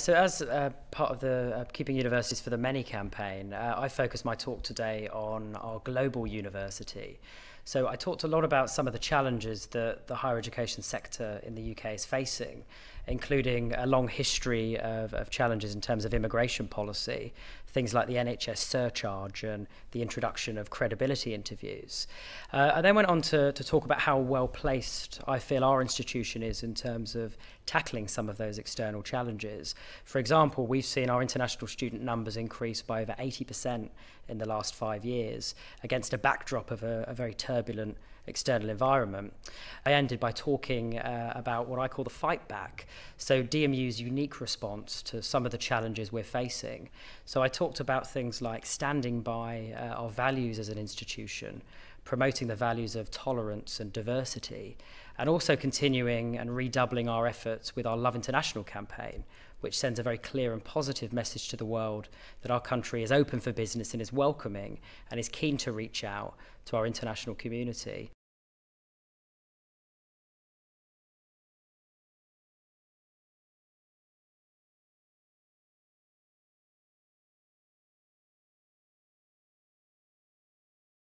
So, as uh, part of the uh, Keeping Universities for the Many campaign, uh, I focus my talk today on our global university. So, I talked a lot about some of the challenges that the higher education sector in the UK is facing, including a long history of, of challenges in terms of immigration policy, things like the NHS surcharge and the introduction of credibility interviews. Uh, I then went on to, to talk about how well placed I feel our institution is in terms of tackling some of those external challenges. For example, we've seen our international student numbers increase by over 80% in the last five years against a backdrop of a, a very turbulent external environment. I ended by talking uh, about what I call the fight back, so DMU's unique response to some of the challenges we're facing. So I talked about things like standing by uh, our values as an institution, promoting the values of tolerance and diversity, and also continuing and redoubling our efforts with our Love International campaign, which sends a very clear and positive message to the world that our country is open for business and is welcoming and is keen to reach out to our international community.